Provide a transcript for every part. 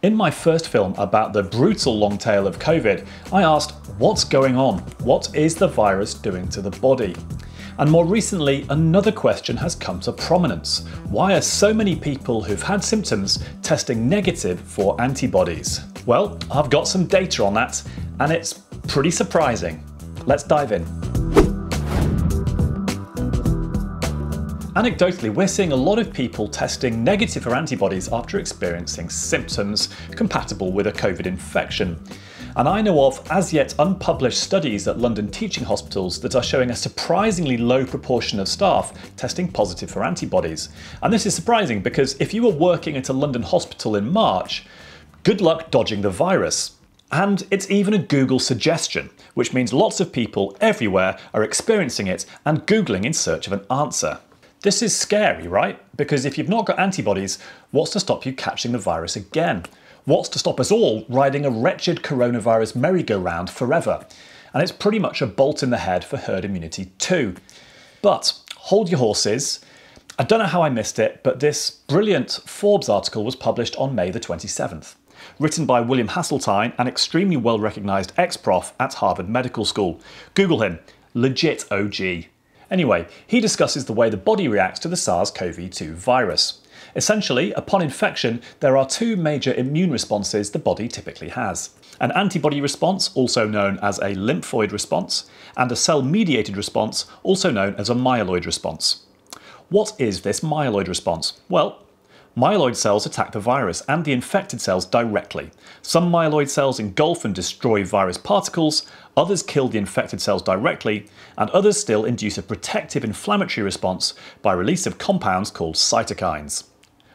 In my first film about the brutal long tail of COVID, I asked, what's going on? What is the virus doing to the body? And more recently, another question has come to prominence. Why are so many people who've had symptoms testing negative for antibodies? Well, I've got some data on that, and it's pretty surprising. Let's dive in. Anecdotally, we're seeing a lot of people testing negative for antibodies after experiencing symptoms compatible with a COVID infection. And I know of as yet unpublished studies at London teaching hospitals that are showing a surprisingly low proportion of staff testing positive for antibodies. And this is surprising because if you were working at a London hospital in March, good luck dodging the virus. And it's even a Google suggestion, which means lots of people everywhere are experiencing it and Googling in search of an answer. This is scary, right? Because if you've not got antibodies, what's to stop you catching the virus again? What's to stop us all riding a wretched coronavirus merry-go-round forever? And it's pretty much a bolt in the head for herd immunity too. But hold your horses. I don't know how I missed it, but this brilliant Forbes article was published on May the 27th. Written by William Haseltine, an extremely well recognised ex-prof at Harvard Medical School. Google him, legit OG. Anyway, he discusses the way the body reacts to the SARS-CoV-2 virus. Essentially, upon infection, there are two major immune responses the body typically has. An antibody response, also known as a lymphoid response, and a cell-mediated response, also known as a myeloid response. What is this myeloid response? Well, Myeloid cells attack the virus and the infected cells directly. Some myeloid cells engulf and destroy virus particles, others kill the infected cells directly, and others still induce a protective inflammatory response by release of compounds called cytokines.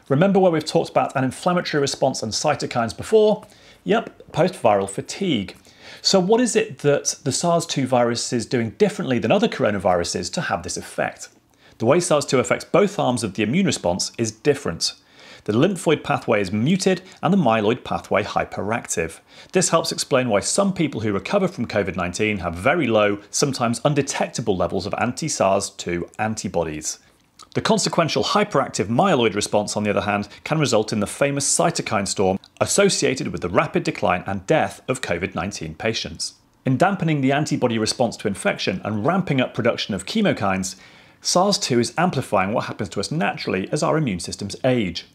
Remember where we've talked about an inflammatory response and cytokines before? Yep, post-viral fatigue. So what is it that the SARS-2 virus is doing differently than other coronaviruses to have this effect? The way SARS-2 affects both arms of the immune response is different. The lymphoid pathway is muted and the myeloid pathway hyperactive. This helps explain why some people who recover from COVID-19 have very low, sometimes undetectable levels of anti-SARS-2 antibodies. The consequential hyperactive myeloid response, on the other hand, can result in the famous cytokine storm associated with the rapid decline and death of COVID-19 patients. In dampening the antibody response to infection and ramping up production of chemokines, SARS-2 is amplifying what happens to us naturally as our immune systems age.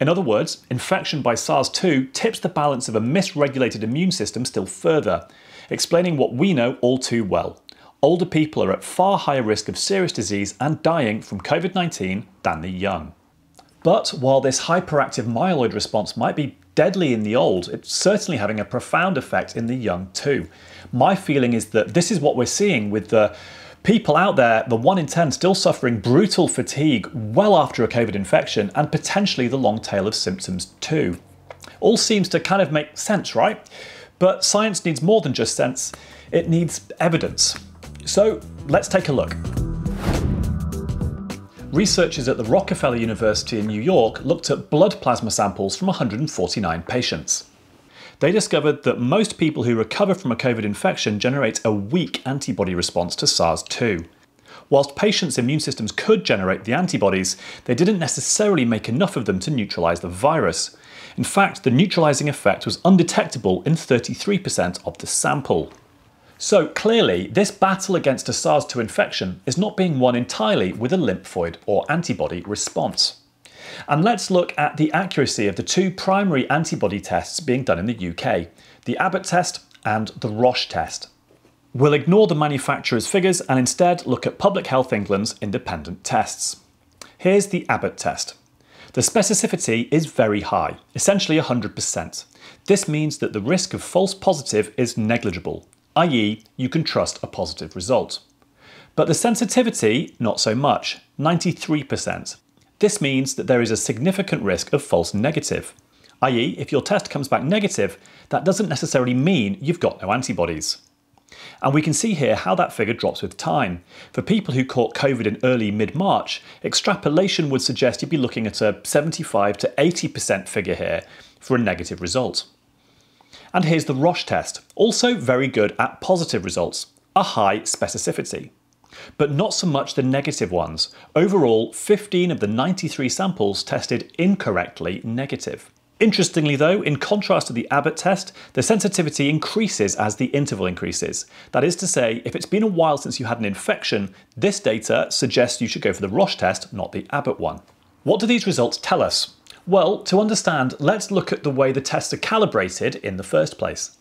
In other words, infection by SARS-2 tips the balance of a misregulated immune system still further, explaining what we know all too well. Older people are at far higher risk of serious disease and dying from COVID-19 than the young. But while this hyperactive myeloid response might be deadly in the old, it's certainly having a profound effect in the young too. My feeling is that this is what we're seeing with the people out there, the 1 in 10 still suffering brutal fatigue well after a COVID infection and potentially the long tail of symptoms too. All seems to kind of make sense, right? But science needs more than just sense, it needs evidence. So let's take a look. Researchers at the Rockefeller University in New York looked at blood plasma samples from 149 patients they discovered that most people who recover from a COVID infection generate a weak antibody response to SARS-2. Whilst patients' immune systems could generate the antibodies, they didn't necessarily make enough of them to neutralise the virus. In fact, the neutralising effect was undetectable in 33% of the sample. So clearly, this battle against a SARS-2 infection is not being won entirely with a lymphoid or antibody response. And let's look at the accuracy of the two primary antibody tests being done in the UK, the Abbott test and the Roche test. We'll ignore the manufacturer's figures and instead look at Public Health England's independent tests. Here's the Abbott test. The specificity is very high, essentially 100%. This means that the risk of false positive is negligible, i.e. you can trust a positive result. But the sensitivity, not so much, 93%. This means that there is a significant risk of false negative, i.e. if your test comes back negative, that doesn't necessarily mean you've got no antibodies. And we can see here how that figure drops with time. For people who caught COVID in early mid-March, extrapolation would suggest you'd be looking at a 75 to 80% figure here for a negative result. And here's the Roche test, also very good at positive results, a high specificity but not so much the negative ones. Overall, 15 of the 93 samples tested incorrectly negative. Interestingly, though, in contrast to the Abbott test, the sensitivity increases as the interval increases. That is to say, if it's been a while since you had an infection, this data suggests you should go for the Roche test, not the Abbott one. What do these results tell us? Well, to understand, let's look at the way the tests are calibrated in the first place.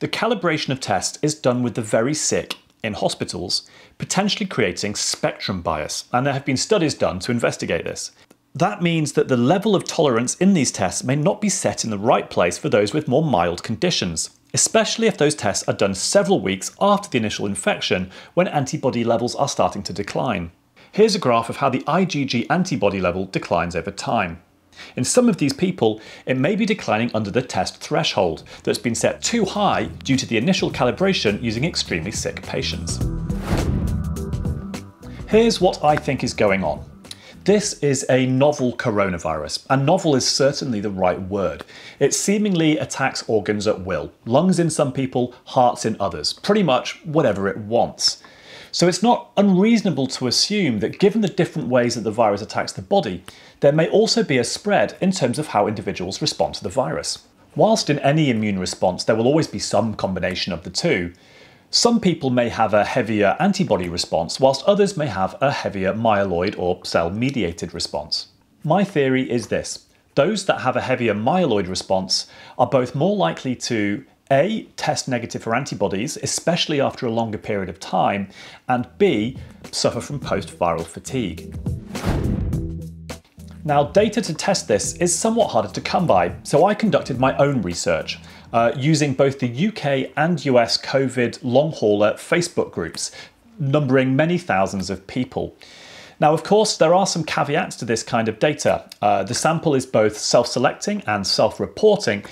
The calibration of tests is done with the very sick in hospitals, potentially creating spectrum bias, and there have been studies done to investigate this. That means that the level of tolerance in these tests may not be set in the right place for those with more mild conditions, especially if those tests are done several weeks after the initial infection when antibody levels are starting to decline. Here's a graph of how the IgG antibody level declines over time. In some of these people, it may be declining under the test threshold that's been set too high due to the initial calibration using extremely sick patients. Here's what I think is going on. This is a novel coronavirus, and novel is certainly the right word. It seemingly attacks organs at will lungs in some people, hearts in others, pretty much whatever it wants. So it's not unreasonable to assume that given the different ways that the virus attacks the body, there may also be a spread in terms of how individuals respond to the virus. Whilst in any immune response there will always be some combination of the two, some people may have a heavier antibody response, whilst others may have a heavier myeloid or cell mediated response. My theory is this those that have a heavier myeloid response are both more likely to A, test negative for antibodies, especially after a longer period of time, and B, suffer from post viral fatigue. Now, data to test this is somewhat harder to come by, so I conducted my own research uh, using both the UK and US COVID long hauler Facebook groups, numbering many thousands of people. Now, of course, there are some caveats to this kind of data. Uh, the sample is both self selecting and self reporting,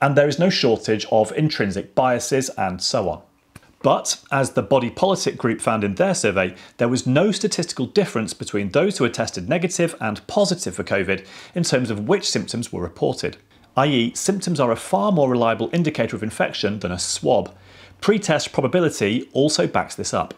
and there is no shortage of intrinsic biases and so on. But, as the Body Politic group found in their survey, there was no statistical difference between those who were tested negative and positive for COVID in terms of which symptoms were reported. I.e., symptoms are a far more reliable indicator of infection than a swab. Pre-test probability also backs this up.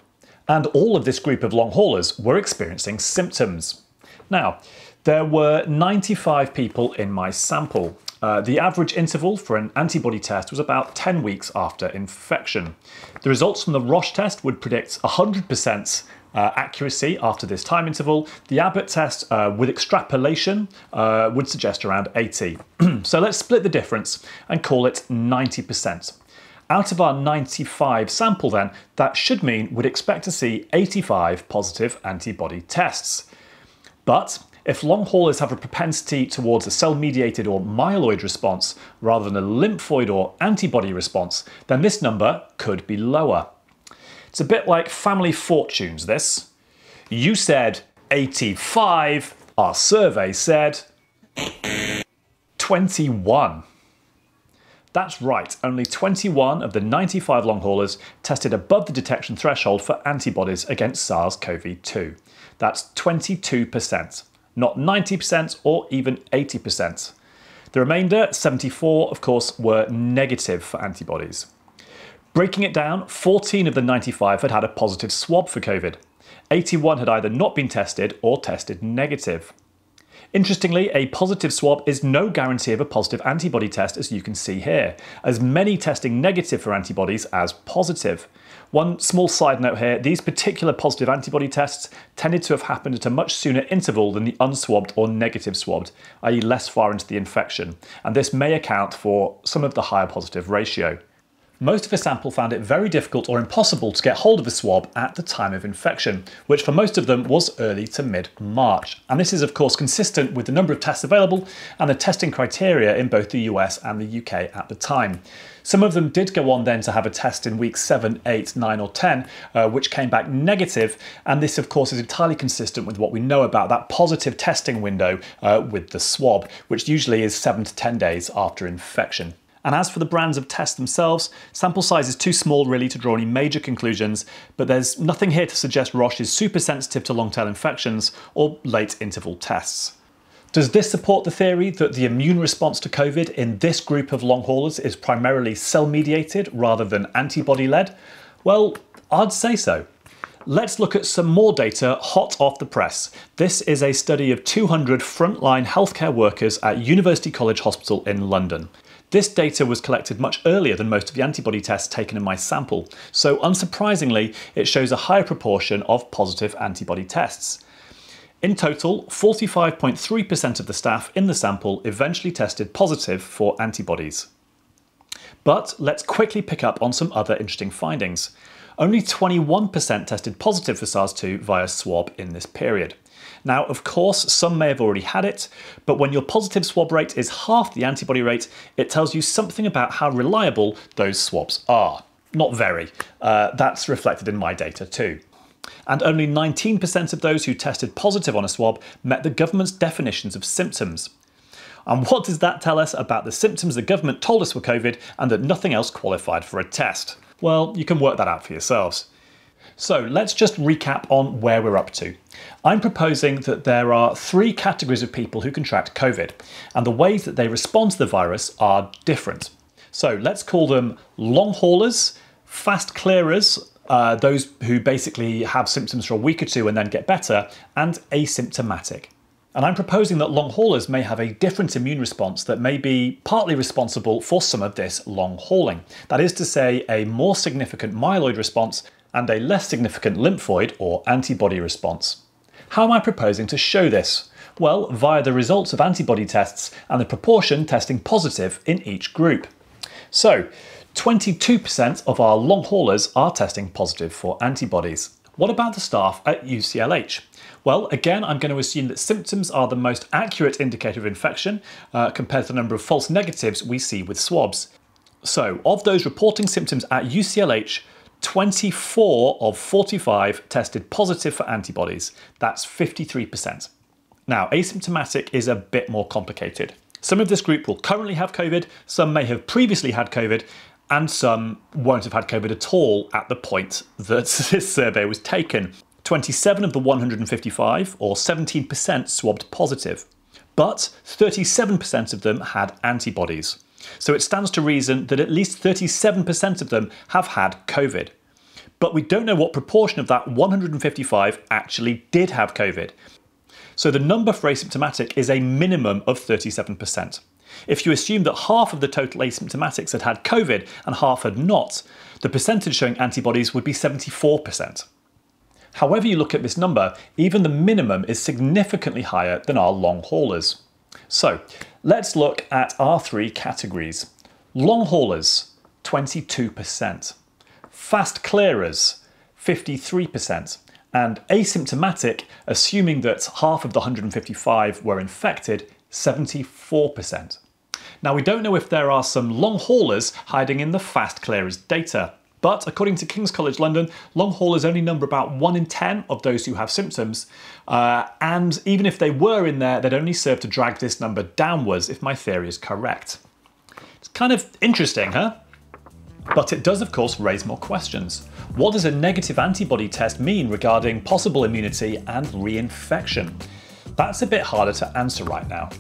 And all of this group of long haulers were experiencing symptoms. Now, there were 95 people in my sample. Uh, the average interval for an antibody test was about 10 weeks after infection. The results from the Roche test would predict 100% uh, accuracy after this time interval. The Abbott test uh, with extrapolation uh, would suggest around 80. so let's split the difference and call it 90%. Out of our 95 sample then, that should mean we'd expect to see 85 positive antibody tests. But if long haulers have a propensity towards a cell-mediated or myeloid response rather than a lymphoid or antibody response, then this number could be lower. It's a bit like family fortunes, this. You said 85, our survey said 21. That's right, only 21 of the 95 long haulers tested above the detection threshold for antibodies against SARS CoV 2. That's 22% not 90% or even 80%. The remainder, 74, of course, were negative for antibodies. Breaking it down, 14 of the 95 had had a positive swab for COVID. 81 had either not been tested or tested negative. Interestingly, a positive swab is no guarantee of a positive antibody test, as you can see here, as many testing negative for antibodies as positive. One small side note here, these particular positive antibody tests tended to have happened at a much sooner interval than the unswabbed or negative swabbed, i.e. less far into the infection, and this may account for some of the higher positive ratio. Most of the sample found it very difficult or impossible to get hold of a swab at the time of infection, which for most of them was early to mid-March. And this is of course consistent with the number of tests available and the testing criteria in both the US and the UK at the time. Some of them did go on then to have a test in weeks 7, 8, 9 or 10, uh, which came back negative, and this of course is entirely consistent with what we know about that positive testing window uh, with the swab, which usually is 7 to 10 days after infection. And as for the brands of tests themselves, sample size is too small really to draw any major conclusions, but there's nothing here to suggest Roche is super sensitive to long-tail infections or late interval tests. Does this support the theory that the immune response to COVID in this group of long haulers is primarily cell mediated rather than antibody led? Well, I'd say so. Let's look at some more data hot off the press. This is a study of 200 frontline healthcare workers at University College Hospital in London. This data was collected much earlier than most of the antibody tests taken in my sample, so unsurprisingly, it shows a higher proportion of positive antibody tests. In total, 45.3% of the staff in the sample eventually tested positive for antibodies. But let's quickly pick up on some other interesting findings. Only 21% tested positive for SARS-2 via swab in this period. Now, of course, some may have already had it, but when your positive swab rate is half the antibody rate, it tells you something about how reliable those swabs are. Not very. Uh, that's reflected in my data too. And only 19% of those who tested positive on a swab met the government's definitions of symptoms. And what does that tell us about the symptoms the government told us were COVID and that nothing else qualified for a test? Well, you can work that out for yourselves. So let's just recap on where we're up to. I'm proposing that there are three categories of people who contract COVID, and the ways that they respond to the virus are different. So let's call them long haulers, fast clearers, uh, those who basically have symptoms for a week or two and then get better, and asymptomatic. And I'm proposing that long haulers may have a different immune response that may be partly responsible for some of this long hauling. That is to say, a more significant myeloid response and a less significant lymphoid or antibody response. How am I proposing to show this? Well, via the results of antibody tests and the proportion testing positive in each group. So, 22% of our long haulers are testing positive for antibodies. What about the staff at UCLH? Well, again, I'm going to assume that symptoms are the most accurate indicator of infection uh, compared to the number of false negatives we see with swabs. So, of those reporting symptoms at UCLH, 24 of 45 tested positive for antibodies. That's 53%. Now, asymptomatic is a bit more complicated. Some of this group will currently have COVID, some may have previously had COVID, and some won't have had COVID at all at the point that this survey was taken. 27 of the 155, or 17%, swabbed positive, but 37% of them had antibodies. So it stands to reason that at least 37% of them have had COVID. But we don't know what proportion of that 155 actually did have COVID. So the number for asymptomatic is a minimum of 37%. If you assume that half of the total asymptomatics had had COVID and half had not, the percentage showing antibodies would be 74%. However you look at this number, even the minimum is significantly higher than our long haulers. So let's look at our three categories. Long haulers, 22%. Fast clearers, 53%. And asymptomatic, assuming that half of the 155 were infected, 74%. Now we don't know if there are some long haulers hiding in the fast clearers data. But according to King's College London, long haulers only number about 1 in 10 of those who have symptoms. Uh, and even if they were in there, they'd only serve to drag this number downwards if my theory is correct. It's kind of interesting, huh? But it does, of course, raise more questions. What does a negative antibody test mean regarding possible immunity and reinfection? That's a bit harder to answer right now.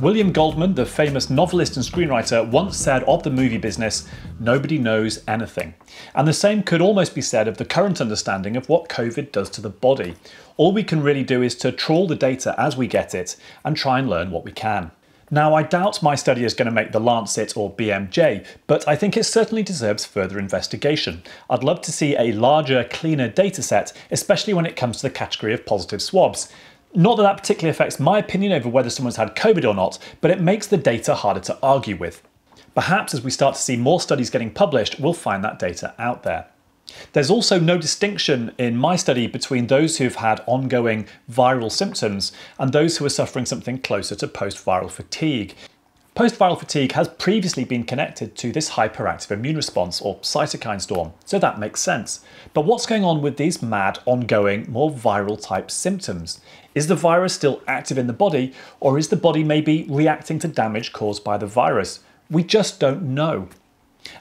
William Goldman, the famous novelist and screenwriter, once said of the movie business, nobody knows anything. And the same could almost be said of the current understanding of what COVID does to the body. All we can really do is to trawl the data as we get it and try and learn what we can. Now, I doubt my study is going to make the Lancet or BMJ, but I think it certainly deserves further investigation. I'd love to see a larger, cleaner dataset, especially when it comes to the category of positive swabs. Not that that particularly affects my opinion over whether someone's had COVID or not, but it makes the data harder to argue with. Perhaps as we start to see more studies getting published, we'll find that data out there. There's also no distinction in my study between those who've had ongoing viral symptoms and those who are suffering something closer to post-viral fatigue. Post-viral fatigue has previously been connected to this hyperactive immune response or cytokine storm, so that makes sense. But what's going on with these mad, ongoing, more viral type symptoms? Is the virus still active in the body, or is the body maybe reacting to damage caused by the virus? We just don't know.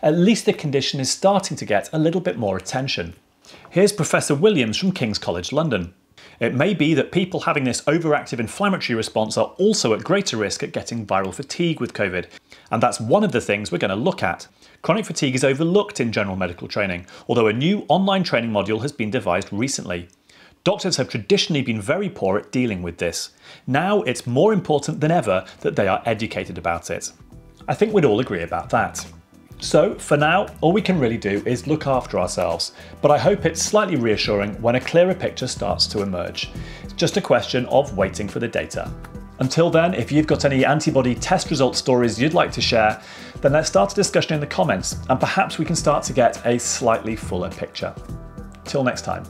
At least the condition is starting to get a little bit more attention. Here's Professor Williams from King's College London. It may be that people having this overactive inflammatory response are also at greater risk at getting viral fatigue with COVID, and that's one of the things we're going to look at. Chronic fatigue is overlooked in general medical training, although a new online training module has been devised recently. Doctors have traditionally been very poor at dealing with this. Now it's more important than ever that they are educated about it. I think we'd all agree about that. So, for now, all we can really do is look after ourselves, but I hope it's slightly reassuring when a clearer picture starts to emerge. It's just a question of waiting for the data. Until then, if you've got any antibody test result stories you'd like to share, then let's start a discussion in the comments, and perhaps we can start to get a slightly fuller picture. Till next time.